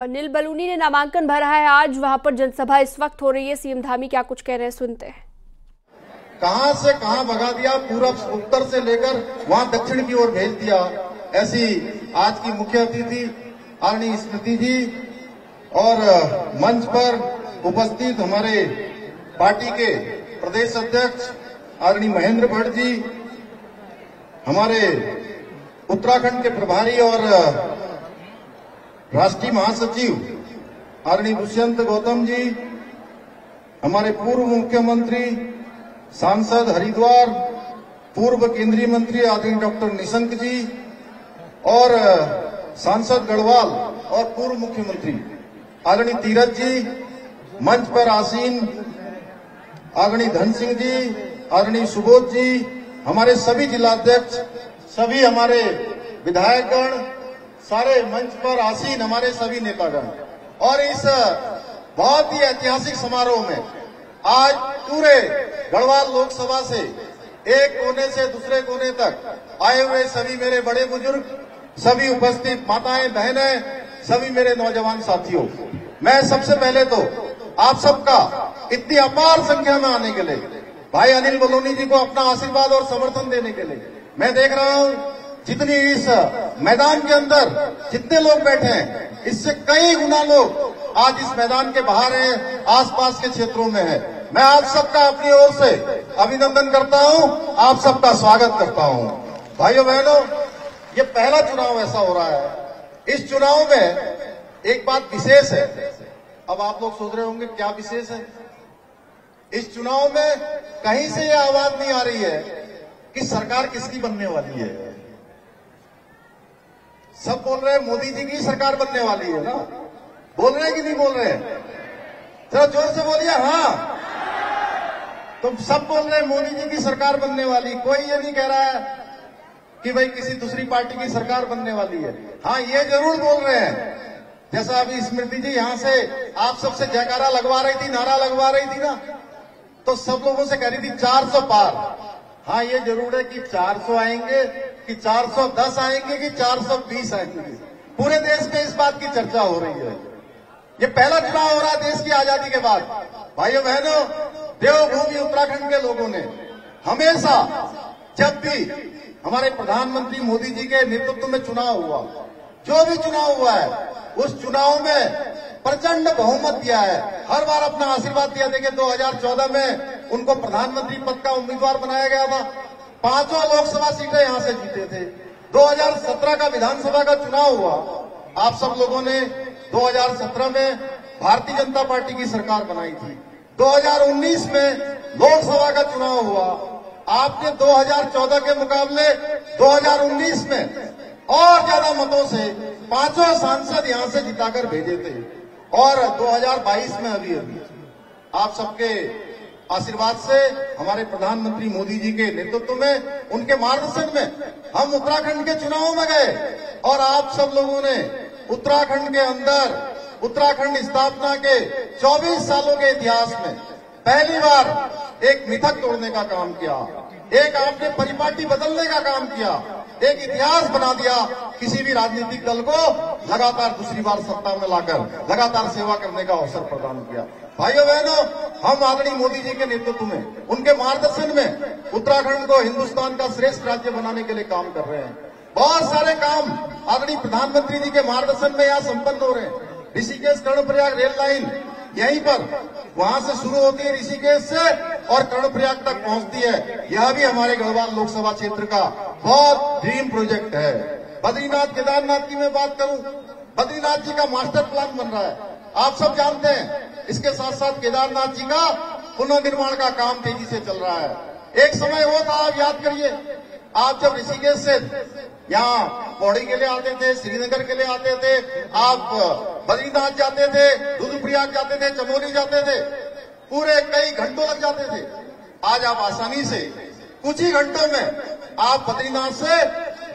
अनिल बलूनी ने नामांकन भरा है। आज वहाँ पर जनसभा इस वक्त हो रही है। सीएम धामी क्या कुछ कह रहे हैं, सुनते हैं। कहाँ से कहाँ भगा दिया, पूरब उत्तर से लेकर वहाँ दक्षिण की ओर भेज दिया। ऐसी आज की मुख्य अतिथि आरणी स्मृति जी, और मंच पर उपस्थित हमारे पार्टी के प्रदेश अध्यक्ष आरणी महेंद्र भट्ट जी, हमारे उत्तराखंड के प्रभारी और राष्ट्रीय महासचिव आरणी दुष्यंत गौतम जी, हमारे पूर्व मुख्यमंत्री, सांसद हरिद्वार, पूर्व केंद्रीय मंत्री आदरणीय डॉक्टर निशंक जी और सांसद गढ़वाल और पूर्व मुख्यमंत्री आदरणीय तीरथ जी, मंच पर आसीन आदरणीय धन सिंह जी, आदरणीय सुबोध जी, हमारे सभी जिलाध्यक्ष, सभी हमारे विधायकगण सारे मंच पर आसीन हमारे सभी नेतागण। और इस बहुत ही ऐतिहासिक समारोह में आज पूरे गढ़वाल लोकसभा से एक कोने से दूसरे कोने तक आए हुए सभी मेरे बड़े बुज़ुर्ग, सभी उपस्थित माताएँ, बहनें, सभी मेरे नौजवान साथियों, मैं सबसे पहले तो आप सबका इतनी अपार संख्या में आने के लिए, भाई अनिल बलोनी जी को अपना आशीर्वाद और समर्थन देने के लिए, मैं देख रहा हूँ जितनी इस मैदान के अंदर जितने लोग बैठे हैं, इससे कई गुना लोग आज इस मैदान के बाहर हैं, आसपास के क्षेत्रों में है। मैं आप सबका अपनी ओर से अभिनंदन करता हूँ, आप सबका स्वागत करता हूँ। भाइयों बहनों, ये पहला चुनाव ऐसा हो रहा है। इस चुनाव में एक बात विशेष है। अब आप लोग सोच रहे होंगे, क्या विशेष है? इस चुनाव में कहीं से यह आवाज़ नहीं आ रही है कि सरकार किसकी बनने वाली है। सब बोल रहे हैं, मोदी जी की सरकार बनने वाली है ना? बोल रहे हैं कि नहीं बोल रहे चलो ज़ोर से बोलिए हाँ। तुम सब बोल रहे हैं, मोदी जी की सरकार बनने वाली। कोई ये नहीं कह रहा है कि भाई किसी दूसरी पार्टी की सरकार बनने वाली है। हाँ ये ज़रूर बोल रहे हैं। जैसा अभी स्मृति जी यहाँ से आप सबसे जयकारा लगवा रही थी, नारा लगवा रही थी ना? तो सब लोगों से कह रही थी 400 पार। हाँ ये ज़रूर है कि 400 आएँगे कि 410 आएँगे कि 420 आएँगे? पूरे देश में इस बात की चर्चा हो रही है। ये पहला चुनाव हो रहा है देश की आज़ादी के बाद। भाइयों बहनों, देवभूमि उत्तराखंड के लोगों ने हमेशा जब भी हमारे प्रधानमंत्री मोदी जी के नेतृत्व में चुनाव हुआ, जो भी चुनाव हुआ है, उस चुनाव में प्रचंड बहुमत दिया है। हर बार अपना आशीर्वाद दिया। देखिए 2014 में उनको प्रधानमंत्री पद का उम्मीदवार बनाया गया था। पाँचों लोकसभा सीटें यहाँ से जीते थे। 2017 का विधानसभा का चुनाव हुआ। आप सब लोगों ने 2017 में भारतीय जनता पार्टी की सरकार बनाई थी। 2019 में लोकसभा का चुनाव हुआ। आपने 2014 के मुकाबले 2019 में और ज़्यादा मतों से पाँचों सांसद यहाँ से जिताकर भेजे थे। और 2022 में अभी अभी। आप सबके आशीर्वाद से हमारे प्रधानमंत्री मोदी जी के नेतृत्व में, उनके मार्गदर्शन में हम उत्तराखंड के चुनाव में गए और आप सब लोगों ने उत्तराखंड के अंदर, उत्तराखंड स्थापना के 24 सालों के इतिहास में पहली बार एक मिथक तोड़ने का काम किया, एक आपने परिपाटी बदलने का काम किया, एक इतिहास बना दिया, किसी भी राजनीतिक दल को लगातार दूसरी बार सत्ता में लाकर, लगातार सेवा करने का अवसर प्रदान किया। भाइयों बहनों, हम आदरणीय मोदी जी के नेतृत्व में, उनके मार्गदर्शन में उत्तराखंड को हिंदुस्तान का श्रेष्ठ राज्य बनाने के लिए काम कर रहे हैं। बहुत सारे काम आदरणीय प्रधानमंत्री जी के मार्गदर्शन में यहाँ संपन्न हो रहे हैं। ऋषिकेश कर्णप्रयाग रेल लाइन, यहीं पर, वहाँ से शुरू होती है ऋषिकेश से और कर्णप्रयाग तक पहुँचती है। यह भी हमारे गढ़वाल लोकसभा क्षेत्र का बहुत ड्रीम प्रोजेक्ट है। बद्रीनाथ केदारनाथ की मैं बात करूँ, बद्रीनाथ जी का मास्टर प्लान बन रहा है। आप सब जानते हैं, इसके साथ साथ केदारनाथ जी का पुनर्निर्माण का काम तेज़ी से चल रहा है। एक समय वो था, आप याद करिए, आप जब ऋषिकेश से यहाँ पौड़ी के लिए आते थे, श्रीनगर के लिए आते थे, आप बद्रीनाथ जाते थे, रुद्रप्रयाग जाते थे, चमोली जाते थे, पूरे कई घंटों लग जाते थे। आज आप आसानी से कुछ ही घंटों में आप बद्रीनाथ से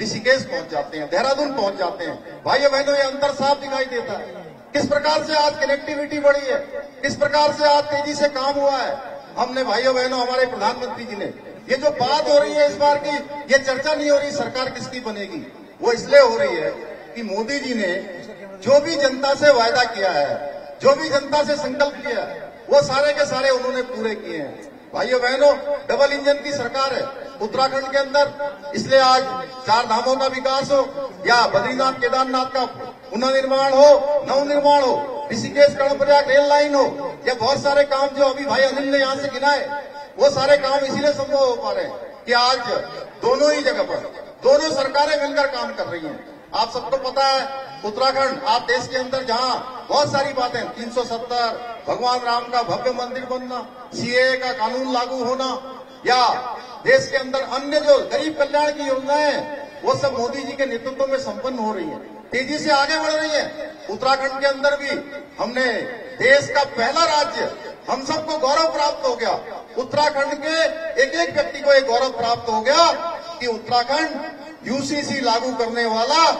ऋषिकेश पहुँच जाते हैं, देहरादून पहुँच जाते हैं। भाइयों बहनों ये अंतर साफ़ दिखाई देता है। किस प्रकार से आज कनेक्टिविटी बढ़ी है? किस प्रकार से आज तेज़ी से काम हुआ है? हमने भाइयों बहनों, हमारे प्रधानमंत्री जी ने, ये जो बात हो रही है इस बार की, ये चर्चा नहीं हो रही सरकार किसकी बनेगी। वो इसलिए हो रही है कि मोदी जी ने जो भी जनता से वायदा किया है, जो भी जनता से संकल्प किया है, वो सारे के सारे उन्होंने पूरे किए हैं। भाइयों बहनों डबल इंजन की सरकार है उत्तराखंड के अंदर। इसलिए आज चार धामों का विकास हो या बद्रीनाथ, केदारनाथ का पुनर्निर्माण हो नव निर्माण हो, ऋषिकेश, कर्णप्रयाग रेल लाइन हो, या बहुत सारे काम जो अभी भाई अनिल ने यहाँ से गिनाए वो सारे काम इसीलिए संभव हो पा रहे हैं कि आज दोनों ही जगह पर, दोनों सरकारें मिलकर काम कर रही हैं। आप सबको पता है, उत्तराखंड, आप देश के अंदर जहाँ बहुत सारी बातें 370 भगवान राम का भव्य मंदिर बनना, सीए का कानून लागू होना, या देश के अंदर अन्य जो गरीब कल्याण की योजनाएँ वो सब मोदी जी के नेतृत्व में संपन्न हो रही है। तेज़ी से आगे बढ़ रही है। उत्तराखंड के अंदर भी हमने देश का पहला राज्य हम सबको गौरव प्राप्त हो गया। उत्तराखंड के एक एक व्यक्ति को एक गौरव प्राप्त हो गया कि उत्तराखंड यूसीसी लागू करने वाला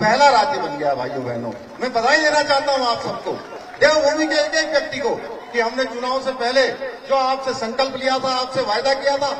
पहला राज्य बन गया भाइयों बहनों। मैं बधाई देना चाहता हूँ आप सबको। देवभूमि के एक एक व्यक्ति को कि हमने चुनाव से पहले जो आपसे संकल्प लिया था, आपसे वायदा किया था